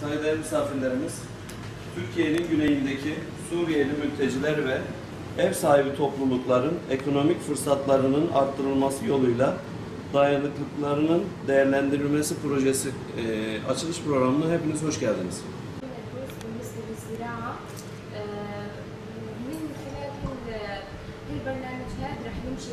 saygıdeğer misafirlerimiz, Türkiye'nin güneyindeki Suriyeli mülteciler ve ev sahibi toplulukların ekonomik fırsatlarının arttırılması yoluyla dayanıklılıklarının değerlendirilmesi projesi e, açılış programına hepiniz hoş geldiniz. الدروس بالنسبة للزراعة آه، من خلال هال- هالبرنامجات رح نمشي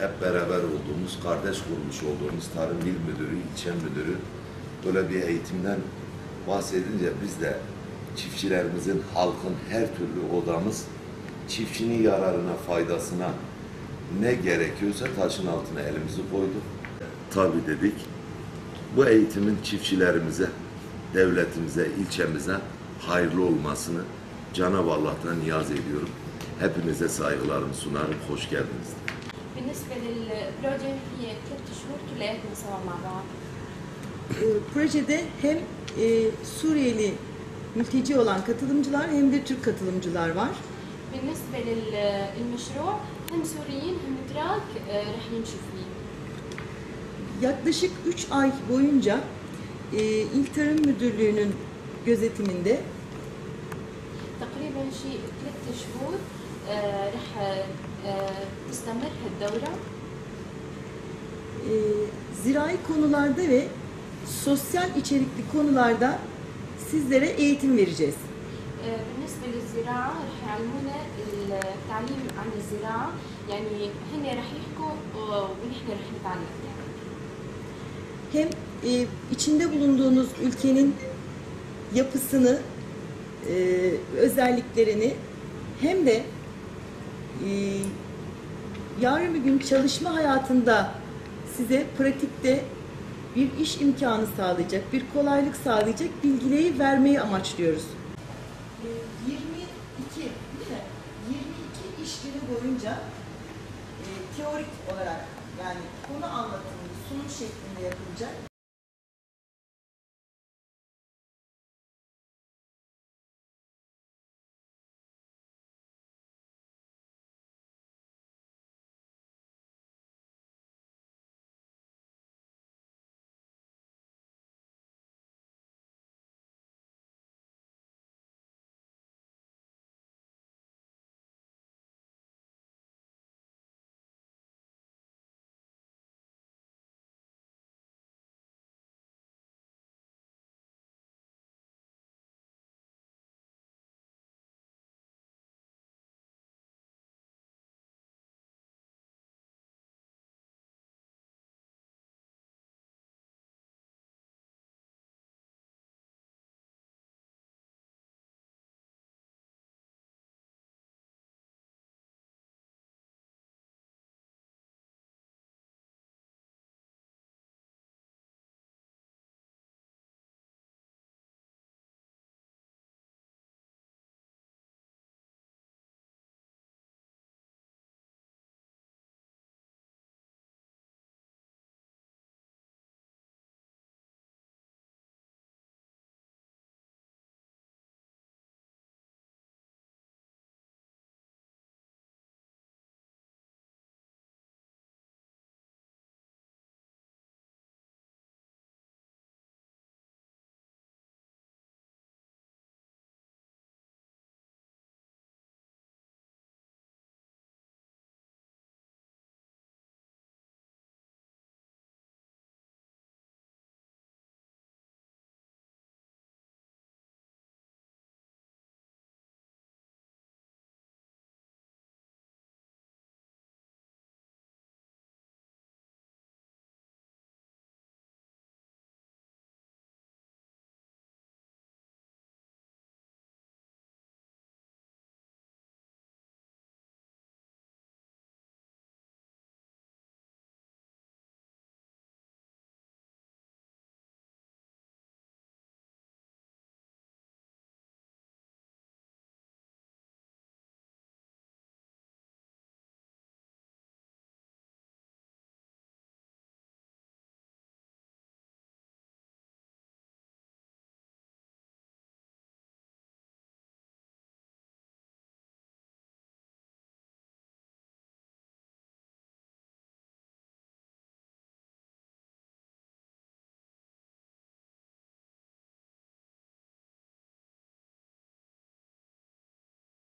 hep beraber olduğumuz, kardeş kurmuş olduğumuz Tarım İl Müdürü, ilçe müdürü böyle bir eğitimden bahsedince biz de çiftçilerimizin, halkın her türlü odamız çiftçinin yararına, faydasına ne gerekiyorsa taşın altına elimizi koyduk. Tabii dedik. Bu eğitimin çiftçilerimize, devletimize, ilçemize hayırlı olmasını Cenab-ı Allah'tan niyaz ediyorum. Hepinize saygılarımı sunarım. Hoş geldiniz. بالنسبة للبروجي هي ثلاث شهور كلياتنا سوا مع بعض E, projede hem e, Suriyeli mülteci olan katılımcılar hem de Türk katılımcılar var. بالنسبة للمشروع هم سوريين هم تراك آه، رح نمشي فيه Yaklaşık 3 ay boyunca e, İl Tarım Müdürlüğü'nün gözetiminde تقريبا شيء ثلاث شهور آه، رح آه، تستمر هالدورة e, zirai konularda ve sosyal içerikli konularda sizlere eğitim vereceğiz. آه، بالنسبة للزراعة رح يعلمونا التعليم عن الزراعة يعني هن رح يحكوا آه، ونحن رح نتعلم يعني Hem e, içinde bulunduğunuz ülkenin yapısını, e, özelliklerini hem de e, yarın bir gün çalışma hayatında size pratikte bir iş imkanı sağlayacak, bir kolaylık sağlayacak bilgileri vermeyi amaçlıyoruz. 22 değil mi? 22 iş günü boyunca e, teorik olarak yani konu anlatımı sunum şeklinde yapılacak.